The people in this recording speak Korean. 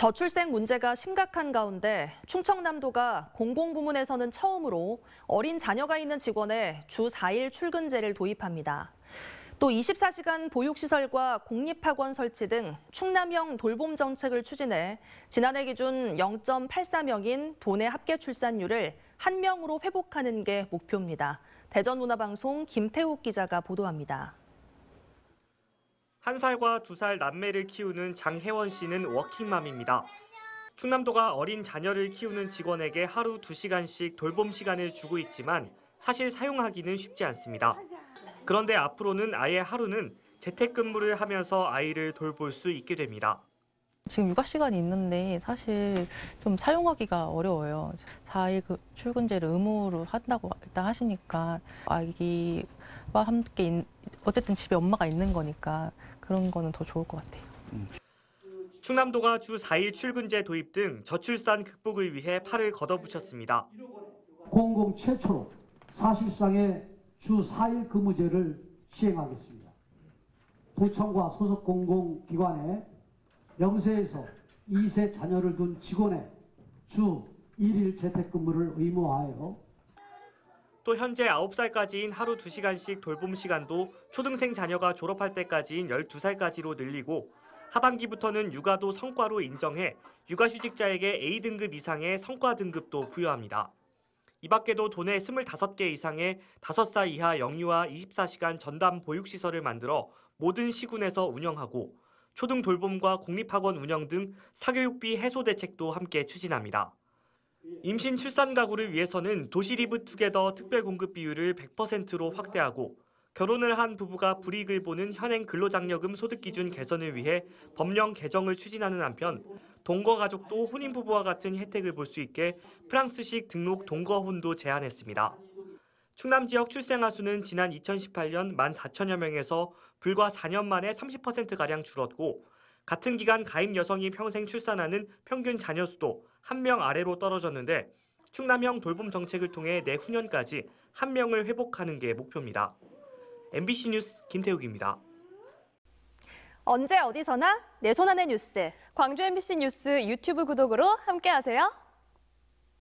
저출생 문제가 심각한 가운데 충청남도가 공공부문에서는 처음으로 어린 자녀가 있는 직원에 주 4일 출근제를 도입합니다. 또 24시간 보육시설과 공립학원 설치 등 충남형 돌봄 정책을 추진해 지난해 기준 0.84명인 도내 합계 출산율을 1명으로 회복하는 게 목표입니다. 대전문화방송 김태욱 기자가 보도합니다. 한 살과 두 살 남매를 키우는 장혜원 씨는 워킹맘입니다. 충남도가 어린 자녀를 키우는 직원에게 하루 2시간씩 돌봄 시간을 주고 있지만 사실 사용하기는 쉽지 않습니다. 그런데 앞으로는 아예 하루는 재택근무를 하면서 아이를 돌볼 수 있게 됩니다. 지금 육아 시간이 있는데 사실 좀 사용하기가 어려워요. 4일 그 출근제를 의무로 한다고 일단 하시니까 아기와 함께 있- 어쨌든 집에 엄마가 있는 거니까 그런 거는 더 좋을 것 같아요. 충남도가 주 4일 출근제 도입 등 저출산 극복을 위해 팔을 걷어붙였습니다. 공공 최초로 사실상의 주 4일 근무제를 시행하겠습니다. 도청과 소속 공공기관에 0세에서 2세 자녀를 둔 직원의 주 1일 재택근무를 의무화하여 또 현재 9살까지인 하루 2시간씩 돌봄 시간도 초등생 자녀가 졸업할 때까지인 12살까지로 늘리고 하반기부터는 육아도 성과로 인정해 육아휴직자에게 A등급 이상의 성과 등급도 부여합니다. 이 밖에도 도내 25개 이상의 5살 이하 영유아 24시간 전담 보육시설을 만들어 모든 시군에서 운영하고 초등 돌봄과 공립학원 운영 등 사교육비 해소 대책도 함께 추진합니다. 임신 출산 가구를 위해서는 도시리브 투게더 특별 공급 비율을 100%로 확대하고 결혼을 한 부부가 불이익을 보는 현행 근로장려금 소득 기준 개선을 위해 법령 개정을 추진하는 한편 동거 가족도 혼인 부부와 같은 혜택을 볼 수 있게 프랑스식 등록 동거혼도 제한했습니다. 충남 지역 출생아 수는 지난 2018년 14,000여 명에서 불과 4년 만에 30% 가량 줄었고 같은 기간 가임 여성이 평생 출산하는 평균 자녀 수도 한명 아래로 떨어졌는데 충남형 돌봄 정책을 통해 내후년까지 한 명을 회복하는 게 목표입니다. MBC 뉴스 김태욱입니다. 언제 어디서나 내 손 안의 뉴스. 광주 MBC 뉴스 유튜브 구독으로 함께하세요.